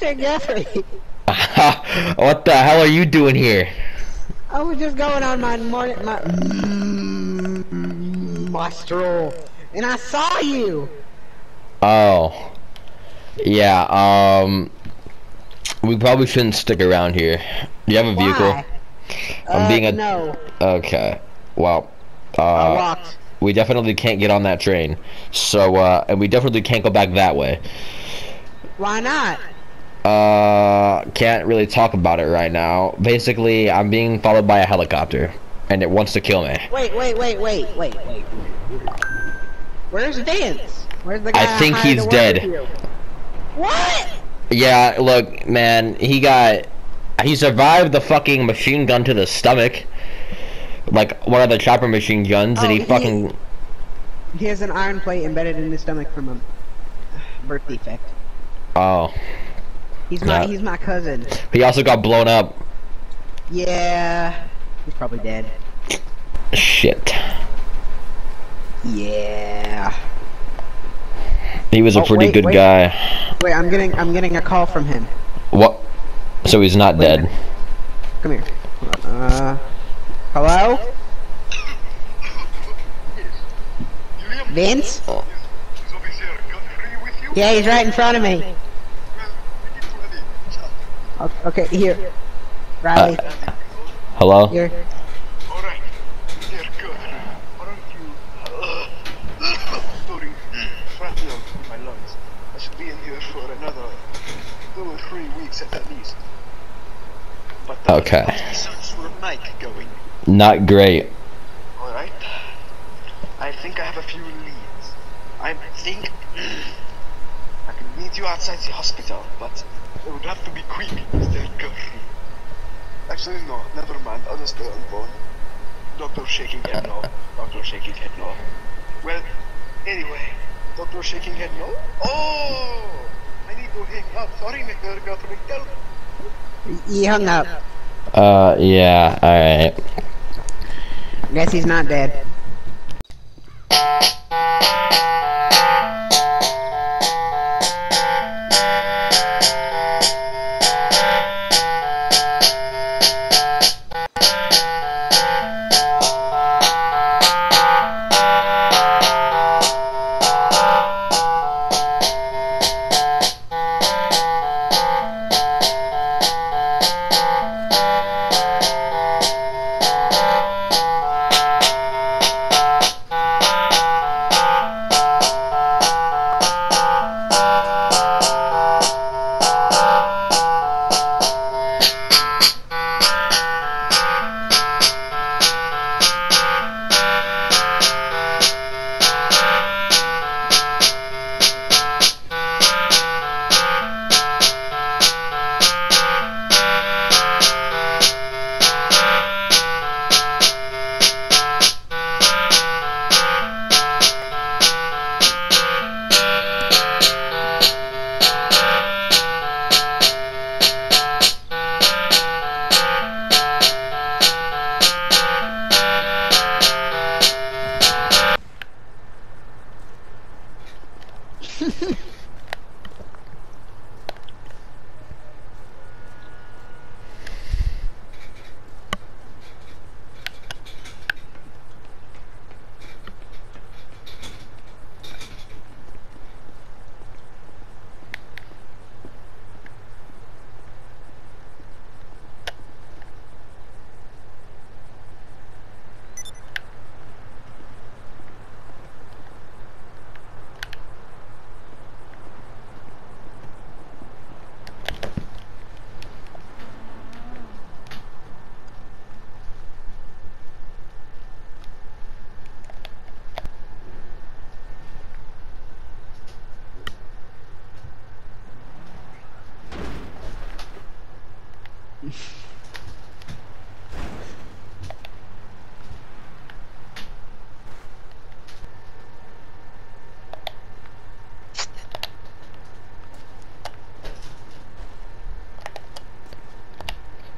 Guthrie. what the hell are you doing here? I was just going on my morning, my, my stroll, and I saw you. Oh. Yeah, um... We probably shouldn't stick around here. Do you have a vehicle? Why? I'm uh, being a- no. Okay. Well, uh... We definitely can't get on that train. So, uh... And we definitely can't go back that way. Why not? Uh... Can't really talk about it right now. Basically, I'm being followed by a helicopter. And it wants to kill me. Wait, wait, wait, wait, wait, wait. Where's Vance? Where's the guy? I think he's dead. What? Yeah, look, man, he got... He survived the fucking machine gun to the stomach. Like, one of the chopper machine guns, and Oh, he he- fucking... He has an iron plate embedded in his stomach from a birth defect. Oh. He's my Yeah. he's my cousin. He also got blown up. Yeah, he's probably dead. Shit. Yeah. He was a Oh, pretty wait, good wait. guy. Wait, I'm getting I'm getting a call from him. What? So he's not Wait dead. Come here. Uh, hello? Vince? Is Officer Godfrey with you? Yeah, he's right in front of me. Lungs. I should be in here for another two or three weeks at least. But uh, Okay. how's the search Mike going? Not great. All right. I think I have a few leads. I think I can meet you outside the hospital, but it would have to be quick, Mr. Godfrey. Actually, no, never mind. I'll just stay on phone. Doctor shaking head no. Doctor shaking head no. Well, anyway, Doctor shaking head no. Oh, I need to hang up. Sorry, Mr. Godfrey. Tell He hung up. Uh, yeah, alright. Guess he's not dead.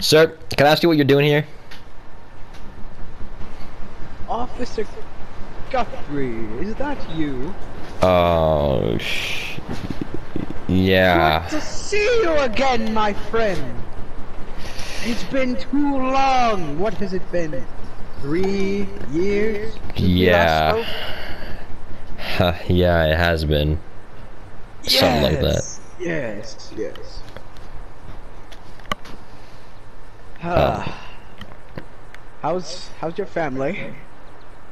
Sir, can I ask you what you're doing here? Officer Guthrie, is that you? Oh, sh- Yeah. Good to see you again, my friend. It's been too long. What has it been? Three years? since we last Yeah. Yeah, it has been. Something like that. Yes, yes. Uh. How's how's your family?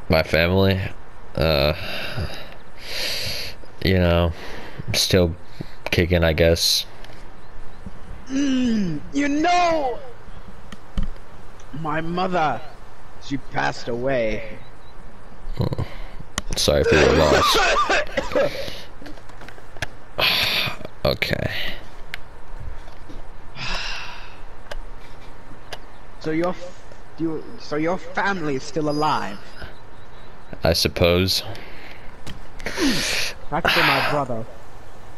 My family, uh, you know, still kicking, I guess. Mm, you know, my mother, she passed away. Sorry for your loss. okay. So your, you, so your family is still alive. I suppose. That's my brother.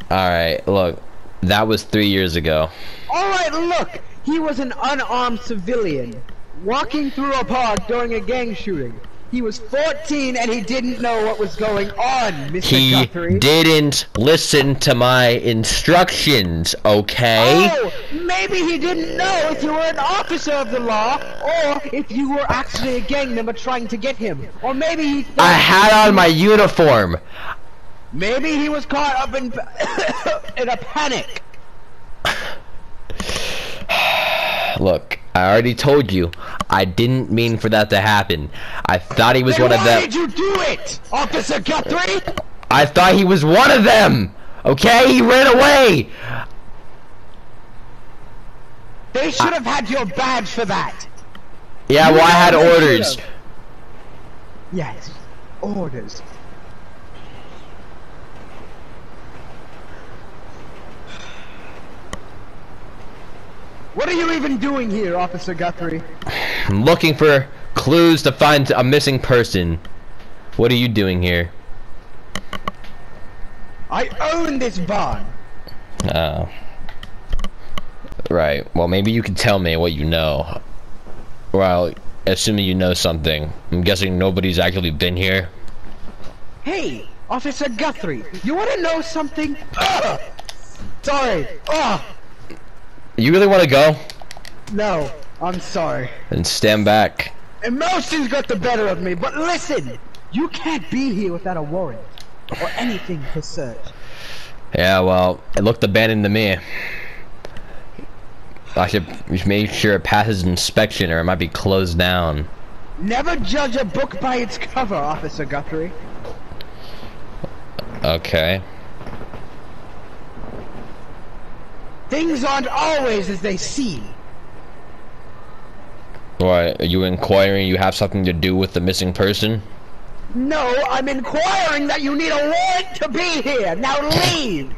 Alright, look. That was three years ago. All right, look, he was an unarmed civilian walking through a park during a gang shooting. He was 14 and he didn't know what was going on, Mr. He Guthrie. didn't listen to my instructions, okay? Oh, maybe he didn't know if you were an officer of the law, or if you were actually a gang member trying to get him. Or maybe he I had on my uniform. maybe he was caught up in in a panic. Look, I already told you, I didn't mean for that to happen. I thought he was Then one of them. why did you do it, Officer Guthrie? I thought he was one of them. Okay, he ran away. They should have had your badge for that. Yeah, well, I had orders. Yes, orders. What are you even doing here, Officer Guthrie? I'm looking for clues to find a missing person. What are you doing here? I own this barn. Oh. Right. Well, maybe you can tell me what you know. Well, assuming you know something. I'm guessing nobody's actually been here. Hey, Officer Guthrie, you want to know something? Ugh! Sorry. Ugh! You really want to go? No, I'm sorry. Then stand back. Emotions got the better of me, but listen! You can't be here without a warrant. Or anything to search. Yeah, well, it looked abandoned to me. I should make sure it passes inspection or it might be closed down. Never judge a book by its cover, Officer Guthrie. Okay. Things aren't always as they seem. Why, are you inquiring you have something to do with the missing person? No, I'm inquiring that you need a warrant to be here. Now leave!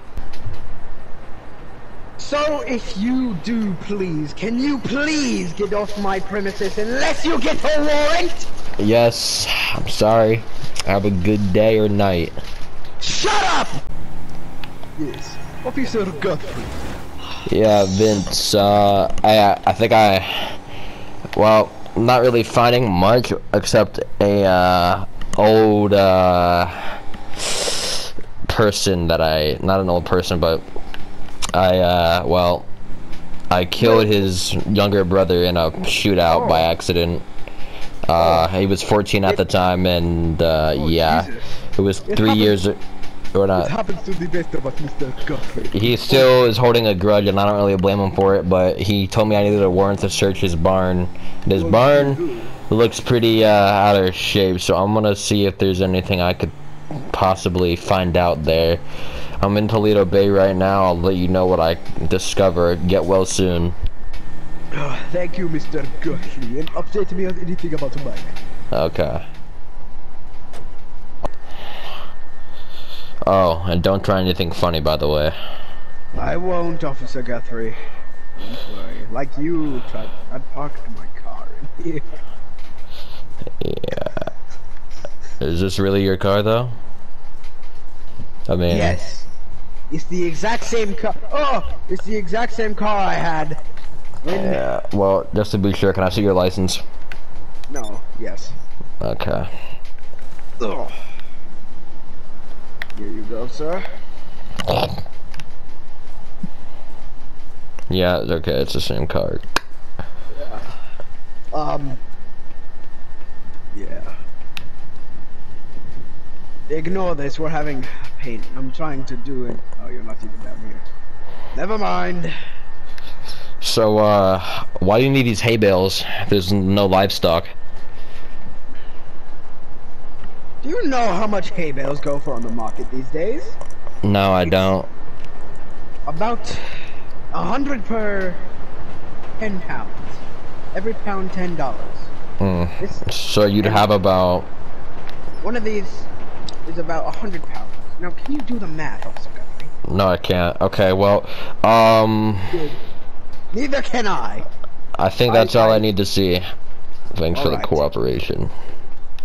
So, if you do please, can you please get off my premises unless you get a warrant? Yes, I'm sorry. Have a good day or night. Shut up! Yes, Officer Guthrie. Yeah, Vince, uh, I, I think I, well, not really finding much except a, uh, old, uh, person that I, not an old person, but I, uh, well, I killed his younger brother in a shootout by accident. Uh, he was 14 at the time, and, uh, yeah, it was three years, or not. happens to the best of us, Mr. Guthrie. He still is holding a grudge, and I don't really blame him for it. But he told me I needed a warrant to search his barn. And his barn looks pretty uh, out of shape, so I'm gonna see if there's anything I could possibly find out there. I'm in Toledo Bay right now. I'll let you know what I discover. Get well soon. Thank you, Mr. Guthrie, and update me on anything about the Mike. Okay. Oh, and don't try anything funny, by the way. I won't, Officer Guthrie. Don't worry. Like you tried, I parked my car in here. Yeah. Is this really your car, though? I mean, Yes. It's the exact same car. Oh, it's the exact same car I had. When... Yeah, well, just to be sure, can I see your license? No. Yes. Okay. Ugh. Here you go, sir. Yeah, okay. It's the same card. Yeah. Um. Yeah. Ignore this. We're having pain. I'm trying to do it. Oh, you're not even down here. Never mind. So, uh, why do you need these hay bales? There's no livestock. Do you know how much hay bales go for on the market these days? No, I don't. About a hundred per ten pounds. Every pound ten dollars. Hmm. This So you'd have about one of these is about a hundred pounds. Now, can you do the math, Officer Guthrie? no, I can't. Okay, well, um, Neither can I. I think I- that's all I- I need to see. Thanks for the cooperation.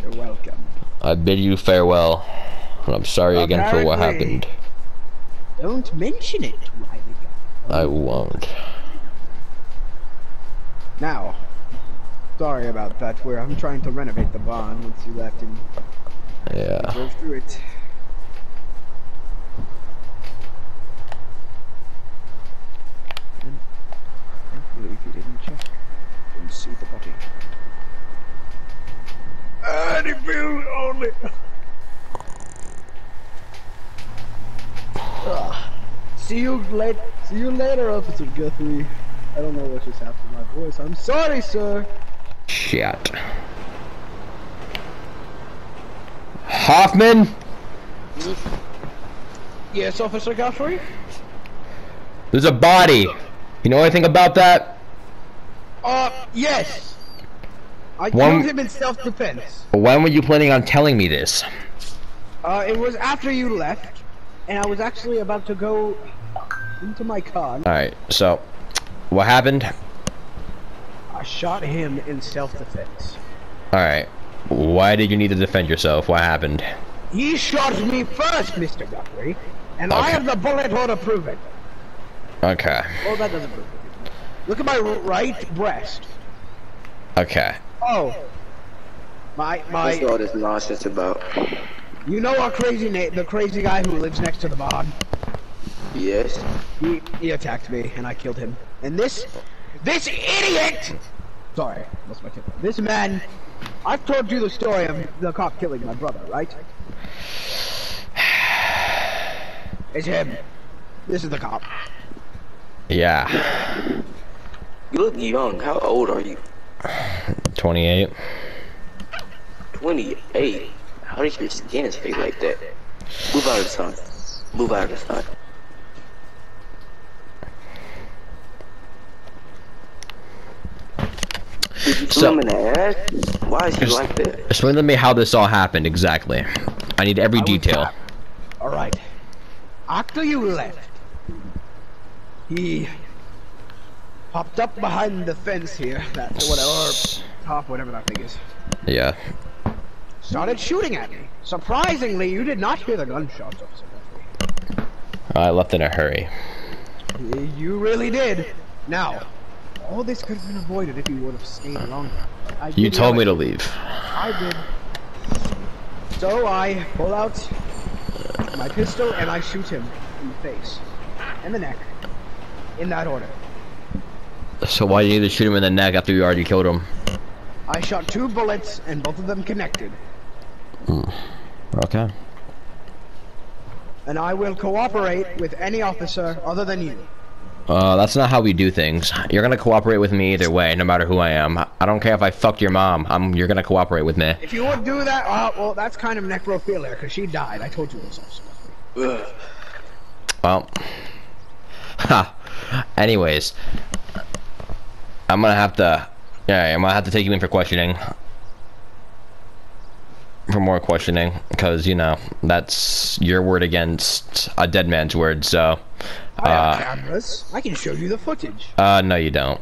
You're welcome. I bid you farewell. And I'm sorry again for what happened. Don't mention it. I won't. Now, sorry about that. Where I'm trying to renovate the barn once you left and Yeah. drove through it. And if you didn't check, didn't see the body. Any bill only. Ugh. See you late. See you later, Officer Guthrie. I don't know what just happened to my voice. I'm sorry, sir. Shit. Hoffman? Yes, Officer Guthrie. There's a body. You know anything about that? Uh, yes. I One- killed him in self-defense. When were you planning on telling me this? Uh, it was after you left, and I was actually about to go into my car. Alright, so, what happened? I shot him in self-defense. Alright, why did you need to defend yourself? What happened? He shot me first, Mr. Guthrie, and I have the bullet hole to prove it. Okay, Oh, that doesn't prove it. Look at my right breast. okay. Oh. My, my, What's all this nonsense about? you know our crazy na- the crazy guy who lives next to the barn? Yes. He, he attacked me, and I killed him. And this, this idiot! Sorry, lost my temper. This man, I've told you the story of the cop killing my brother, right? It's him. This is the cop. Yeah, You look young. How old are you? 28. 28. How does your skin stay like that? Move out of the sun. Move out of the sun. Did you So- so, in the ass? Why is he like that? Explain to me how this all happened exactly. I need every I detail. All right. After you left, he popped up behind the fence here, that whatever, top, whatever that thing is. Yeah. Started shooting at me. Surprisingly, you did not hear the gunshots, I left in a hurry. You really did. Now, all this could have been avoided if you would have stayed longer. I You told me to leave. I did. So I pull out my pistol and I shoot him in the face and the neck. In that order. So why do you need to shoot him in the neck after you already killed him? I shot two bullets and both of them connected. Okay. And I will cooperate with any officer other than you. Uh, that's not how we do things. You're gonna cooperate with me either way, no matter who I am. I don't care if I fucked your mom. I'm. You're gonna cooperate with me. If you would do that, uh, well, that's kind of necrophilia, because she died. I told you this. Ugh. Well. Ha. Anyways, I'm gonna have to. Yeah, I'm gonna have to take you in for questioning. For more questioning, because you know that's your word against a dead man's word. So, I have uh, cameras. I can show you the footage. uh, no, you don't.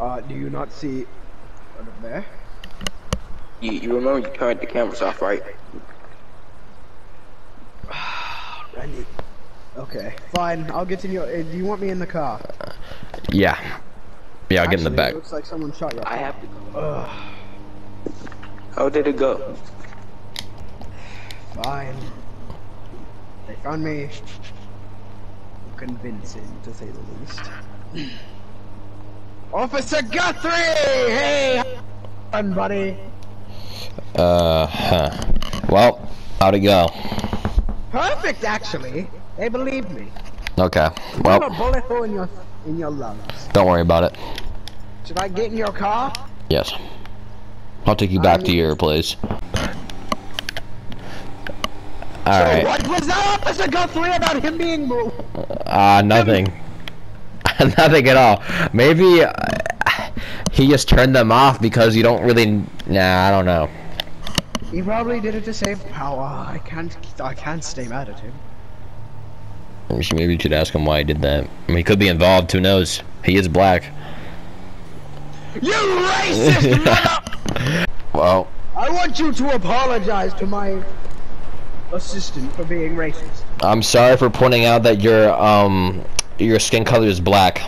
Uh, do you not see right up there? You, you remember you turned the cameras off, right? Randy. Okay, fine. I'll get in your. Uh, do you want me in the car? Yeah. Yeah, I'll get in the back. It looks like someone shot you. I have to go. Ugh, How did it go? fine. They found me convincing, to say the least. Officer Guthrie! Hey! how you buddy. Uh, huh. Well, how'd it go? Perfect, actually. They believed me. Okay. You Well, have a bullet hole in your lungs. don't worry about it. Should I get in your car? Yes. I'll take you back to your place. Alright. So What was that, Officer Guthrie, about him being moved? Uh, nothing. nothing at all. Maybe uh, he just turned them off because you don't really. Nah, I don't know. He probably did it to save power. I can't. I can't stay mad at him. Maybe you should ask him why he did that. I mean, he could be involved. Who knows? He is black. You racist mother! Well, I want you to apologize to my assistant for being racist. I'm sorry for pointing out that your um your skin color is black.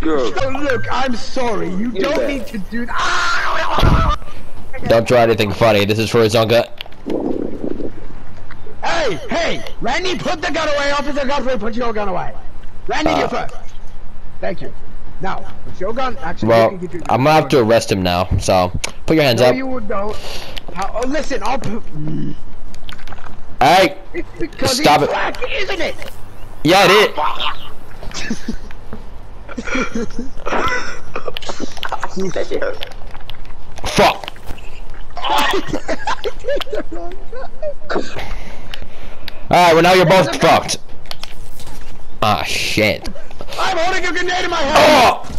Girl, So look, I'm sorry. You don't bet. need to do that. Don't try anything funny. This is for his own gut. Hey, hey, Randy, put the gun away. Officer Guthrie, put your gun away. Randy, you Uh. first. Thank you. Now, put your gun. Actually, Well, you can get your- I'm gonna have to arrest him now. So put your hands No, up. you don't. How, oh, listen, I'll put. Mm. Hey, Stop it. black, isn't it? yeah, it is. Fuck. Alright, well now you're both fucked. Ah, shit. I'm holding a grenade in my hand. Oh!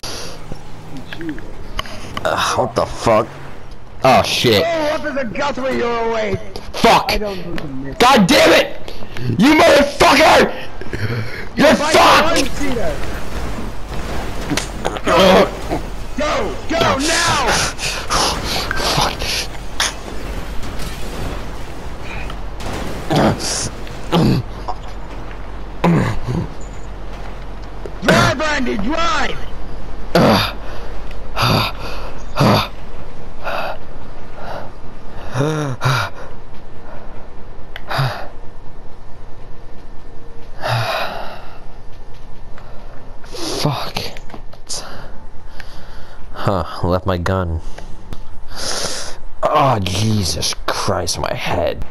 Ugh, what the fuck? Oh, shit. Oh, Officer Guthrie, you're awake. Fuck! I don't need to miss. God damn it! You motherfucker! You're Fight fucked! one seater. Ugh. Go, go now! Drive, Randy, drive! Fuck. Huh, left my gun. Oh, Jesus Christ, my head.